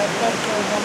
একটা programme